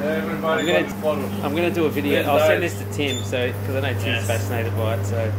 I'm gonna- I'm gonna do a video. I'll send this to Tim, so because I know Tim's Yes. fascinated by it. So